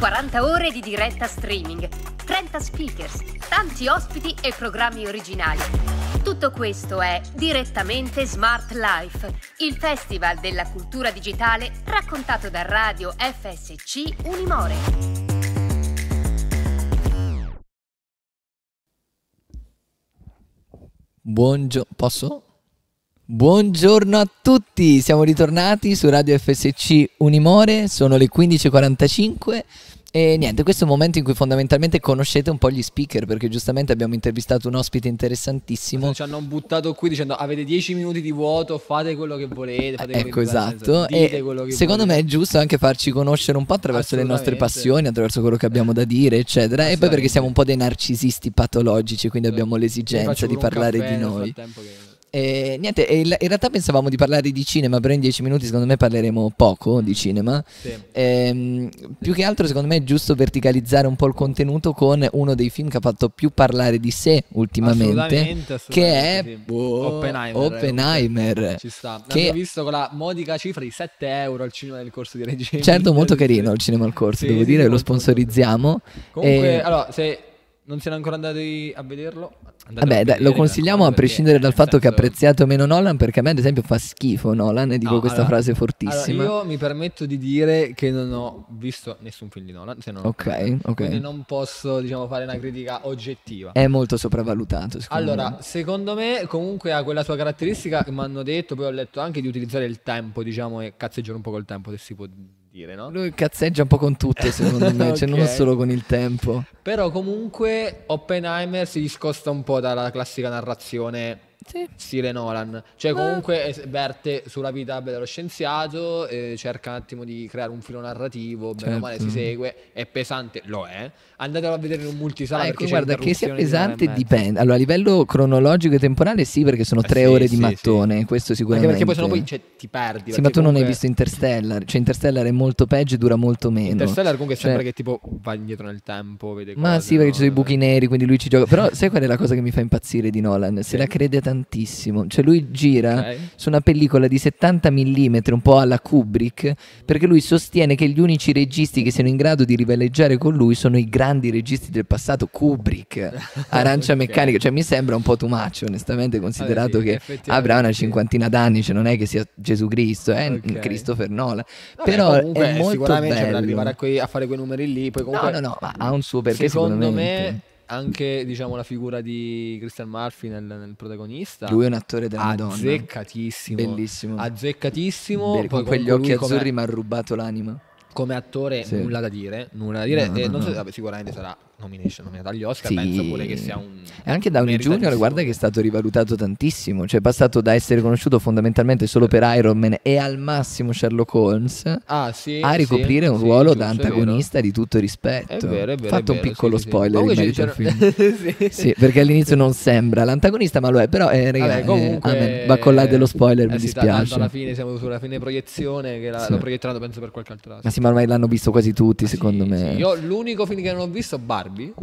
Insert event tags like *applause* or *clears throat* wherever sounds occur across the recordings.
40 ore di diretta streaming, 30 speakers, tanti ospiti e programmi originali. Tutto questo è Direttamente Smart Life, il festival della cultura digitale raccontato da Radio FSC Unimore. Buongiorno, posso? Buongiorno a tutti, siamo ritornati su Radio FSC Unimore, sono le 15.45 e niente, questo è un momento in cui fondamentalmente conoscete un po' gli speaker perché giustamente abbiamo intervistato un ospite interessantissimo. Ci hanno buttato qui dicendo avete 10 minuti di vuoto, fate quello che volete. Fate ecco, quello esatto. E secondo volete. me è giusto anche farci conoscere un po' attraverso le nostre passioni, attraverso quello che abbiamo da dire, eccetera. E poi perché siamo un po' dei narcisisti patologici, quindi abbiamo l'esigenza di parlare di noi. Che... E niente, in realtà pensavamo di parlare di cinema, però in dieci minuti secondo me parleremo poco di cinema. Sì. E, ehm, più che altro secondo me è giusto verticalizzare un po' il contenuto con uno dei film che ha fatto più parlare di sé ultimamente, assolutamente, assolutamente che è sì. oh, Oppenheimer. Oppenheimer. Ci sta. Che... visto con la modica cifra di 7 euro al cinema del corso di regia. Certo, molto *laughs* carino il cinema al corso, sì, devo dire, lo sponsorizziamo. Comunque, e... allora, se non siano ancora andati a vederlo, Vabbè, dai, lo consigliamo a prescindere dal fatto senso... che apprezziate o meno Nolan, perché a me, ad esempio, fa schifo Nolan. E dico no, questa allora, frase fortissima. Allora, io mi permetto di dire che non ho visto nessun film di Nolan. Se non ok, ho ok. Quindi non posso, diciamo, fare una critica oggettiva. È molto sopravvalutato. allora, me. secondo me, comunque ha quella sua caratteristica che mi hanno detto. Poi ho letto anche di utilizzare il tempo, diciamo, e cazzeggiare un po' col tempo, se si può dire no? Lui cazzeggia un po' con tutto, secondo me, okay. *laughs* cioè non solo con il tempo. Però comunque Oppenheimer si discosta un po' dalla classica narrazione sì. stile Nolan. Cioè, comunque eh. verte sulla vita dello scienziato, eh, cerca un attimo di creare un filo narrativo, bene o male si certo. segue, è pesante, lo è. Andatelo a vedere in un multisala. Ah, ecco, guarda, che sia pesante dipende. Allora, a livello cronologico e temporale, sì, perché sono eh, tre eh sì, ore di mattone. Sì. Questo sicuramente. Anche perché poi sennò poi cioè, ti perdi. Sì, ma tu comunque... non hai visto Interstellar. Cioè, Interstellar è molto peggio e dura molto meno. Interstellar comunque cioè... sembra che tipo va indietro nel tempo. Vede ma cose, sì, perché ci sono i buchi neri, quindi lui ci gioca. Però sai qual è la cosa che mi fa impazzire di Nolan? Se la crede tantissimo. Cioè, lui gira okay. su una pellicola di 70 mm, un po' alla Kubrick, perché lui sostiene che gli unici registi che siano in grado di rivaleggiare con lui sono i grandi registi del passato Kubrick, *laughs* Arancia okay. Meccanica, cioè mi sembra un po' too much onestamente considerato Vabbè, sì, che avrà una cinquantina d'anni, cioè non è che sia Gesù Cristo, è okay. Christopher Nolan, Vabbè, però è molto sicuramente bello. arrivare a, quei, a, fare quei numeri lì, poi comunque No, no, no, ma ha un suo perché secondo me anche diciamo la figura di Christian Murphy nel, nel protagonista. Lui è un attore della Madonna azzeccatissimo. Bellissimo. Azzeccatissimo. Beh, con quegli occhi azzurri mi ha rubato l'anima. Come attore sì. nulla da dire nulla da dire. No, no, non so, vabbè, sicuramente sarà nomination nominata agli Oscar, sì. penso pure che sia un... E anche Downey Jr. guarda che è stato rivalutato tantissimo, cioè è passato da essere conosciuto fondamentalmente solo per Iron Man e al massimo Sherlock Holmes ah, sì, a ricoprire sì, un ruolo da antagonista di tutto rispetto. È vero, è vero, Fatto un piccolo spoiler in merito al film. *laughs* perché all'inizio non sembra l'antagonista, ma lo è, però eh, ragazzi, Vabbè, comunque, eh, va con là dello spoiler, eh, mi dispiace. alla fine siamo sulla fine proiezione che la, lo proietteranno penso per qualche altro. Ma sì, ma ormai l'hanno visto quasi tutti, secondo me. Io l'unico film che non ho visto Barbie Barbie.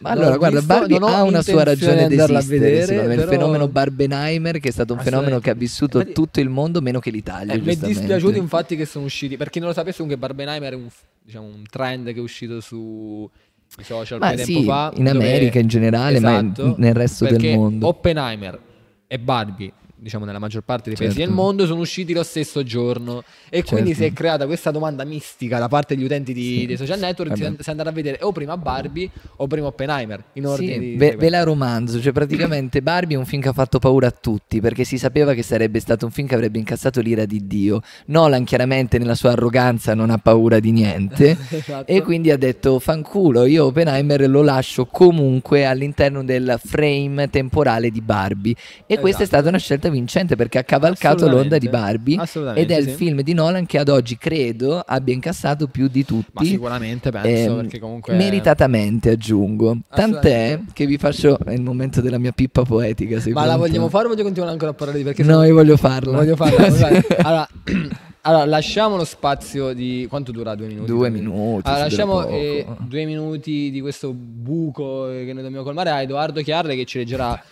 Ma allora, guarda, Barbie ha una sua ragione di esistere, vedere, però... il fenomeno Barbenheimer che è stato un fenomeno che ha vissuto infatti, tutto il mondo meno che l'Italia. Eh, mi è dispiaciuto infatti che sono usciti, per chi non lo sapesse comunque Barbenheimer è un, diciamo, un trend che è uscito su i social ma sì, tempo fa. In America in generale, esatto, ma nel resto del mondo. Oppenheimer e Barbie diciamo nella maggior parte dei certo. paesi del mondo, sono usciti lo stesso giorno. E certo. quindi si è creata questa domanda mistica da parte degli utenti di, sì. dei social network. Si, si è andata a vedere o prima Barbie o prima Oppenheimer. In ordine sì, ve, ve, la romanzo, cioè praticamente *clears throat* Barbie è un film che ha fatto paura a tutti perché si sapeva che sarebbe stato un film che avrebbe incassato l'ira di Dio. Nolan chiaramente nella sua arroganza non ha paura di niente *laughs* esatto. e quindi ha detto fanculo, io Oppenheimer lo lascio comunque all'interno del frame temporale di Barbie. E esatto. questa è stata una scelta vincente perché ha cavalcato l'onda di Barbie ed è il film di Nolan che ad oggi credo abbia incassato più di tutti. Ma sicuramente penso ehm, perché comunque meritatamente aggiungo. Tant'è che vi faccio è il momento della mia pippa poetica, Ma pronto. la vogliamo fare o voglio continuare ancora a parlare di perché No, io voglio farla. Voglio farla. *laughs* allora *clears throat* Allora, lasciamo lo spazio di. Quanto dura? Due minuti? Due minuti. Allora, lasciamo eh, due minuti di questo buco che noi dobbiamo colmare a Edoardo Chiarle che ci leggerà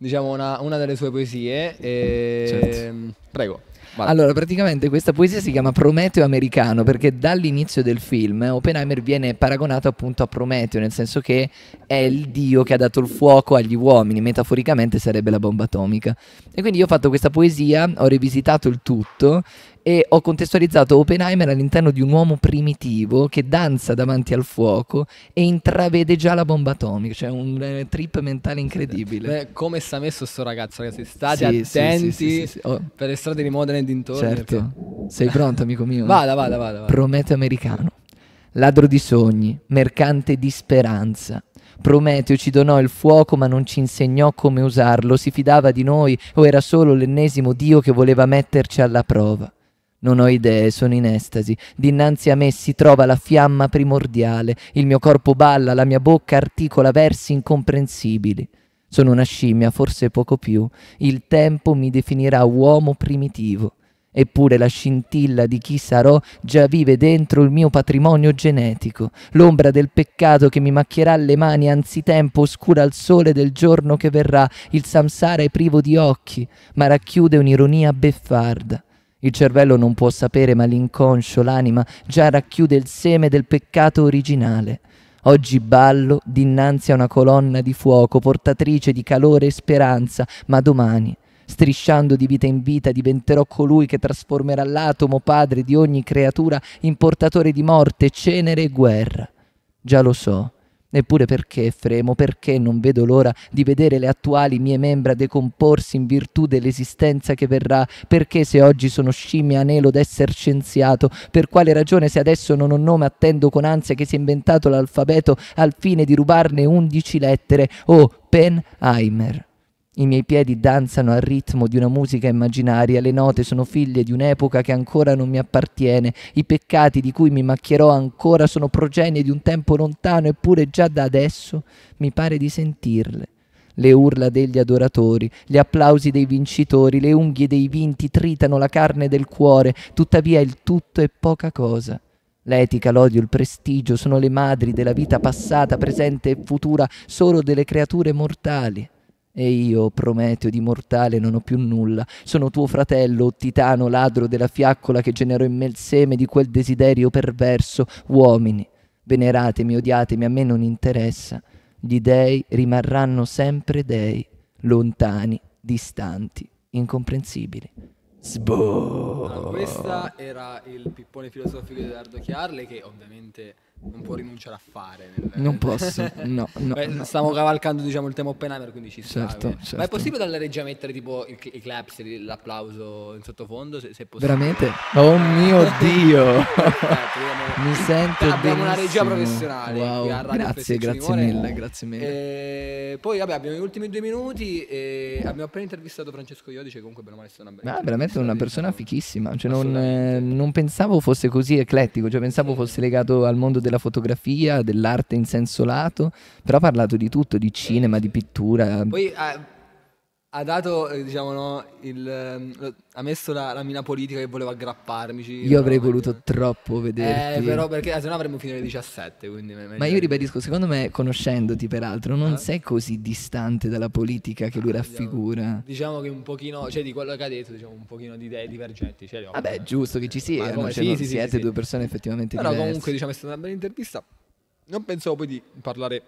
diciamo, una, una delle sue poesie. E... Certo. Prego. Vale. Allora, praticamente questa poesia si chiama Prometeo americano perché dall'inizio del film Oppenheimer viene paragonato appunto a Prometeo, nel senso che è il dio che ha dato il fuoco agli uomini, metaforicamente sarebbe la bomba atomica. E quindi io ho fatto questa poesia, ho rivisitato il tutto e ho contestualizzato Oppenheimer all'interno di un uomo primitivo che danza davanti al fuoco e intravede già la bomba atomica, cioè un eh, trip mentale incredibile. Beh, come sta messo sto ragazzo, ragazzi? State sì, attenti sì, sì, oh. per le strade di Modena e dintorni. Certo. Perché... Sei pronto, amico mio? *laughs* vada, vada, vada. vada. Prometeo americano. Ladro di sogni, mercante di speranza. Prometeo ci donò il fuoco ma non ci insegnò come usarlo, si fidava di noi o era solo l'ennesimo Dio che voleva metterci alla prova. Non ho idee, sono in estasi. Dinanzi a me si trova la fiamma primordiale. Il mio corpo balla, la mia bocca articola versi incomprensibili. Sono una scimmia, forse poco più. Il tempo mi definirà uomo primitivo. Eppure la scintilla di chi sarò già vive dentro il mio patrimonio genetico. L'ombra del peccato che mi macchierà le mani anzitempo oscura al sole del giorno che verrà. Il samsara è privo di occhi, ma racchiude un'ironia beffarda. Il cervello non può sapere, ma l'inconscio, l'anima, già racchiude il seme del peccato originale. Oggi ballo dinanzi a una colonna di fuoco, portatrice di calore e speranza, ma domani, strisciando di vita in vita, diventerò colui che trasformerà l'atomo padre di ogni creatura in portatore di morte, cenere e guerra. Già lo so, Eppure perché fremo, perché non vedo l'ora di vedere le attuali mie membra decomporsi in virtù dell'esistenza che verrà, perché se oggi sono scimmia anelo d'essere scienziato, per quale ragione se adesso non ho nome attendo con ansia che si è inventato l'alfabeto al fine di rubarne undici lettere, oh Penheimer. I miei piedi danzano al ritmo di una musica immaginaria, le note sono figlie di un'epoca che ancora non mi appartiene, i peccati di cui mi macchierò ancora sono progenie di un tempo lontano, eppure già da adesso mi pare di sentirle. Le urla degli adoratori, gli applausi dei vincitori, le unghie dei vinti tritano la carne del cuore, tuttavia il tutto è poca cosa. L'etica, l'odio, il prestigio sono le madri della vita passata, presente e futura solo delle creature mortali. E io, Prometeo di mortale, non ho più nulla. Sono tuo fratello, titano ladro della fiaccola che generò in me il seme di quel desiderio perverso. Uomini, veneratemi, odiatemi, a me non interessa. Gli dei rimarranno sempre dei, lontani, distanti, incomprensibili. Sboh. Allora, questo era il pippone filosofico di Edoardo Chiarle che ovviamente non può rinunciare a fare. Nel, non posso, no, *laughs* no, Beh, no, Stiamo cavalcando diciamo il tema Oppenheimer, quindi ci certo, sta. Certo. Ma è possibile dalla regia mettere tipo il, i claps, l'applauso in sottofondo? Se, se Veramente? Oh mio Dio! *laughs* Mi sento Abbiamo benissimo. una regia professionale. Wow. Grazie, grazie mille, grazie mille. E poi vabbè, abbiamo gli ultimi due minuti e abbiamo appena intervistato Francesco Iodice, comunque bene male è una bella. Ah, veramente una persona fichissima, cioè non, eh, non pensavo fosse così eclettico, cioè pensavo fosse legato al mondo del della fotografia, dell'arte in senso lato, però ha parlato di tutto, di cinema, di pittura. Poi ha, ha dato, eh, diciamo, no, il, ehm, ha messo la, la, mina politica che voleva aggrapparmici. Io avrei voluto perché... troppo vederti. Eh, però perché se no avremmo finito alle 17, quindi Ma io ribadisco, secondo me, conoscendoti peraltro, non eh? sei così distante dalla politica che lui ah, raffigura. Diciamo, diciamo, che un pochino, cioè di quello che ha detto, diciamo, un pochino di idee divergenti. Cioè, Vabbè, giusto che ci siano, cioè, sì, sì, siete sì, due persone effettivamente però diverse. comunque, diciamo, è stata una bella intervista. Non pensavo poi di parlare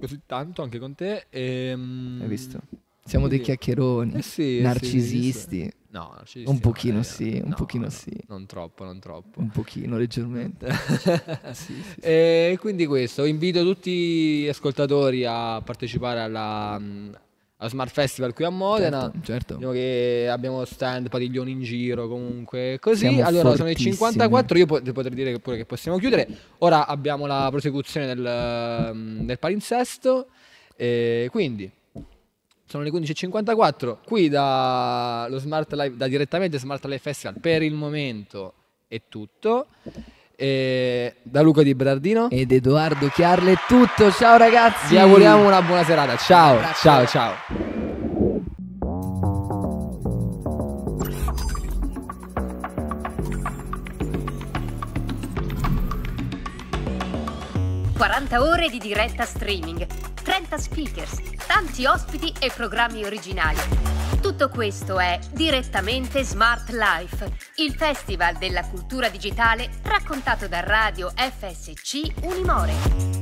così tanto anche con te. E, ehm, Hai visto? Siamo dei chiacchieroni, eh sì, narcisisti. Sì, no, narcisisti. Un pochino sì, un no, pochino no, sì. Non troppo, non troppo. Un pochino, leggermente. *laughs* sì, e quindi questo, invito tutti gli ascoltatori a partecipare alla, allo Smart Festival qui a Modena. Certo, certo. Diciamo che abbiamo stand, padiglioni in giro, comunque così. Siamo allora sono i 54, io po- potrei dire che pure che possiamo chiudere. Ora abbiamo la prosecuzione del, del palinsesto. E quindi sono le 15.54. Qui da, lo Smart Live, da direttamente Smart Live Festival per il momento è tutto. E da Luca Di Berardino ed Edoardo Chiarle è tutto. Ciao ragazzi. Vi auguriamo una buona serata. Ciao, Grazie. ciao, ciao. ore di diretta streaming 30 speakers, tanti ospiti e programmi originali. Tutto questo è Direttamente Smart Life, il festival della cultura digitale raccontato da Radio FSC Unimore.